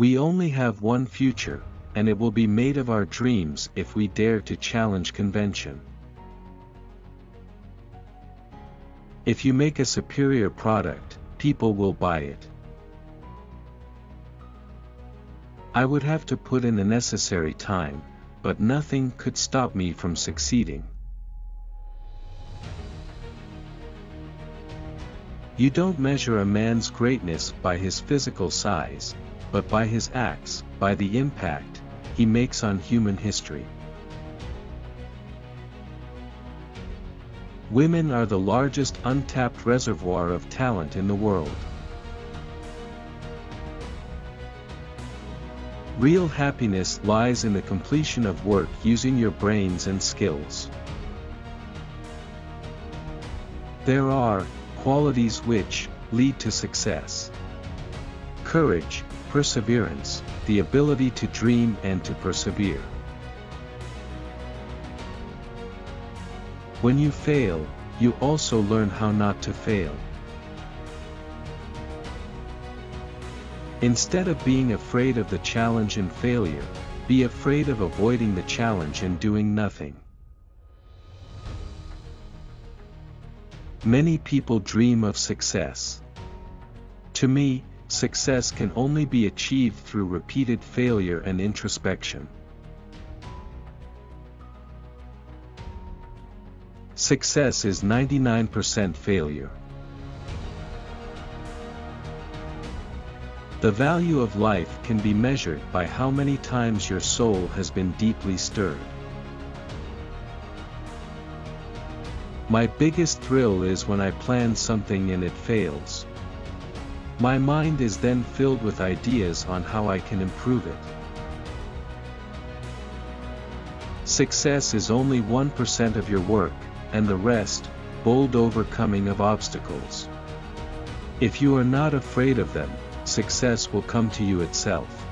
We only have one future, and it will be made of our dreams if we dare to challenge convention. If you make a superior product, people will buy it. I would have to put in the necessary time, but nothing could stop me from succeeding. You don't measure a man's greatness by his physical size, but by his acts, by the impact he makes on human history. Women are the largest untapped reservoir of talent in the world. Real happiness lies in the completion of work using your brains and skills. There are qualities which lead to success. Courage, perseverance, the ability to dream and to persevere. When you fail, you also learn how not to fail. Instead of being afraid of the challenge and failure, be afraid of avoiding the challenge and doing nothing. Many people dream of success. To me, success can only be achieved through repeated failure and introspection. Success is 99% failure. The value of life can be measured by how many times your soul has been deeply stirred. My biggest thrill is when I plan something and it fails. My mind is then filled with ideas on how I can improve it. Success is only 1% of your work, and the rest, bold overcoming of obstacles. If you are not afraid of them, success will come to you itself.